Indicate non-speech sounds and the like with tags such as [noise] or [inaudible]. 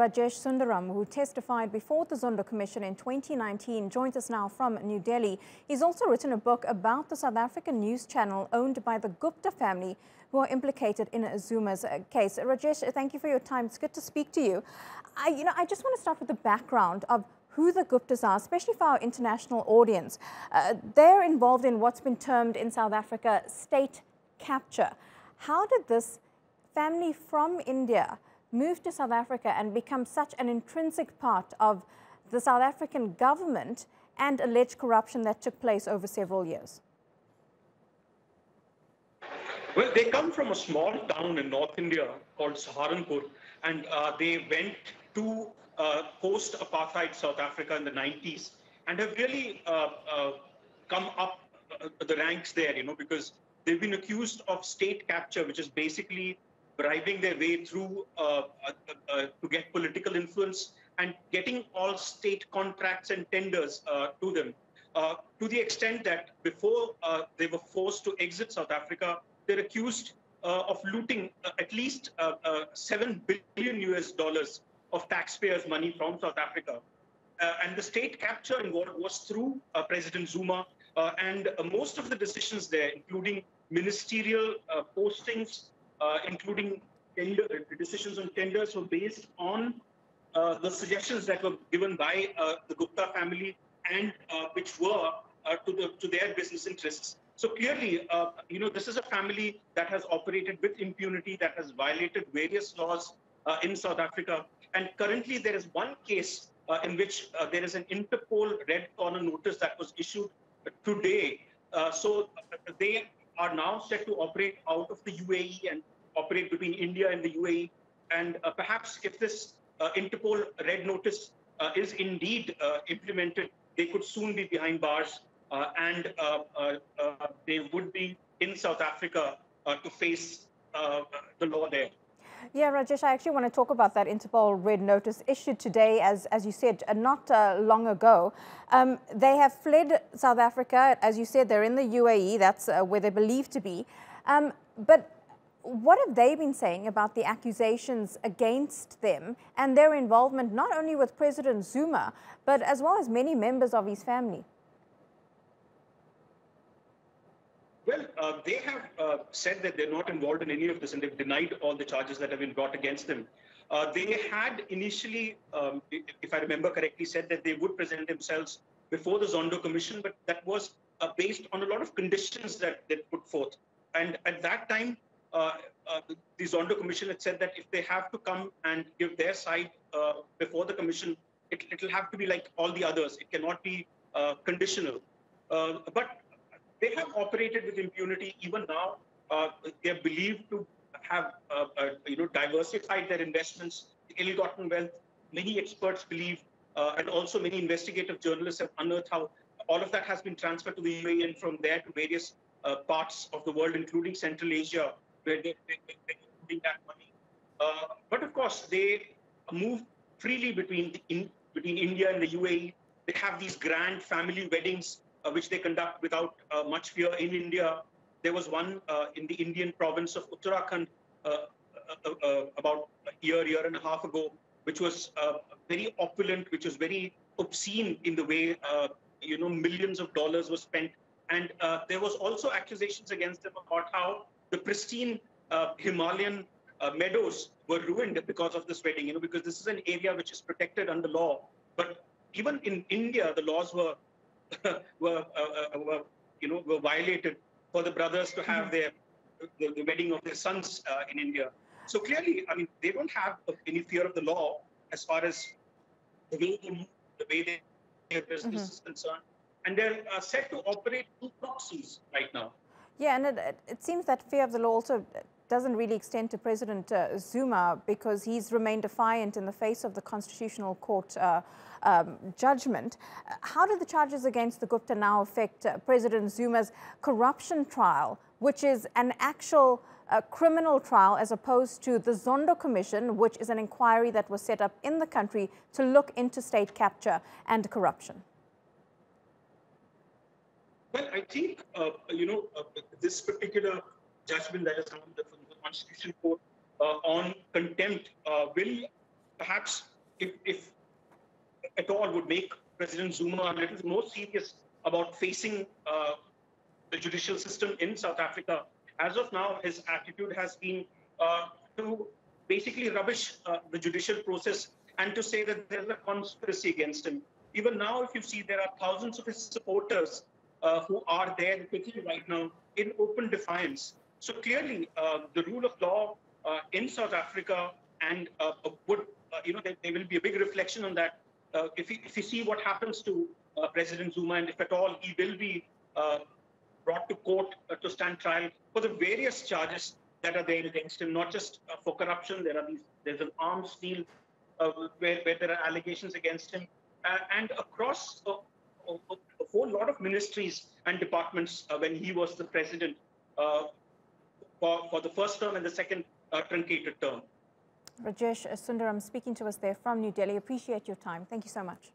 Rajesh Sundaram, who testified before the Zondo Commission in 2019, joins us now from New Delhi. He's also written a book about the South African news channel owned by the Gupta family, who are implicated in Zuma's uh, case. Rajesh, thank you for your time. It's good to speak to you. I, you know, I just want to start with the background of who the Guptas are, especially for our international audience. Uh, they're involved in what's been termed in South Africa state capture. How did this family from India move to South Africa and become such an intrinsic part of the South African government and alleged corruption that took place over several years? Well, they come from a small town in North India called Saharanpur, and uh, they went to uh, post-apartheid South Africa in the 90s and have really uh, uh come up uh, the ranks there, you know, because they've been accused of state capture, which is basically bribing their way through uh, uh, uh, to get political influence and getting all state contracts and tenders to them. to the extent that before they were forced to exit South Africa, they're accused of looting at least 7 billion US dollars of taxpayers' money from South Africa. Uh, and the state capture involved was through uh, President Zuma. Uh, and most of the decisions there, including ministerial postings, including tender, decisions on tenders, were based on uh, the suggestions that were given by uh, the Gupta family and which were to, the, to their business interests. So clearly, uh, you know, this is a family that has operated with impunity, that has violated various laws uh, in South Africa. And currently, there is one case uh, in which there is an Interpol red corner notice that was issued today. so they are now set to operate out of the UAE and operate between India and the UAE. And uh, perhaps if this uh, Interpol red notice uh, is indeed uh, implemented, they could soon be behind bars uh, and uh, they would be in South Africa to face the law there. Yeah, Rajesh, I actually want to talk about that Interpol red notice issued today, as, as you said, not uh, long ago. Um, they have fled South Africa. As you said, they're in the UAE. That's uh, where they're believed to be. Um, but what have they been saying about the accusations against them and their involvement not only with President Zuma, but as well as many members of his family? Well, uh, they have uh, said that they're not involved in any of this and they've denied all the charges that have been brought against them. Uh, they had initially, um, if I remember correctly, said that they would present themselves before the Zondo Commission, but that was uh, based on a lot of conditions that they put forth. And at that time, uh, uh, the Zondo Commission had said that if they have to come and give their side before the commission, it, will have to be like all the others. It cannot be conditional. but they have operated with impunity. Even now, they are believed to have you know diversified their investments, ill-gotten wealth. Many experts believe, and also many investigative journalists have unearthed how all of that has been transferred to the UAE and from there to various uh, parts of the world, including Central Asia, where they, they, they, they that money. Uh, but of course, they move freely between in, between India and the UAE. They have these grand family weddings, uh, which they conduct without uh, much fear in India. There was one uh, in the Indian province of Uttarakhand uh, uh, about a year, year and a half ago, which was very opulent, which was very obscene in the way you know millions of dollars were spent. And there was also accusations against them about how the pristine uh, Himalayan uh, meadows were ruined because of this wedding, you know, because this is an area which is protected under law. But even in India, the laws were, [laughs] were, uh, uh, were, you know, were violated for the brothers to have mm-hmm. their the, the, wedding of their sons uh, in India. So clearly, I mean, they don't have any fear of the law as far as the way they move, the way they, their business mm-hmm. is concerned, and they're uh, set to operate two proxies right now. Yeah, and it, it, seems that fear of the law also doesn't really extend to President uh, Zuma because he's remained defiant in the face of the Constitutional Court uh, um, judgment. How do the charges against the Gupta now affect uh, President Zuma's corruption trial, which is an actual uh, criminal trial as opposed to the Zondo Commission, which is an inquiry that was set up in the country to look into state capture and corruption? Well, I think, uh, you know, uh, this particular judgment that has come from the Constitutional Court uh, on contempt uh, will perhaps if, if at all, would make President Zuma a little more serious about facing uh, the judicial system in South Africa. As of now, his attitude has been uh, to basically rubbish uh, the judicial process and to say that there's a conspiracy against him. Even now, if you see, there are thousands of his supporters uh, who are there quickly right now in open defiance. So clearly, uh, the rule of law uh, in South Africa and uh, would, you know, there, there, will be a big reflection on that. if, you, if you see what happens to President Zuma, and if at all he will be brought to court to stand trial for the various charges that are there against him, not just for corruption. There are these. There's an arms deal where, where there are allegations against him, and across a, a, whole lot of ministries and departments uh, when he was the president uh, for, for the first term and the second uh, truncated term. Rajesh Sundaram speaking to us there from New Delhi. Appreciate your time. Thank you so much.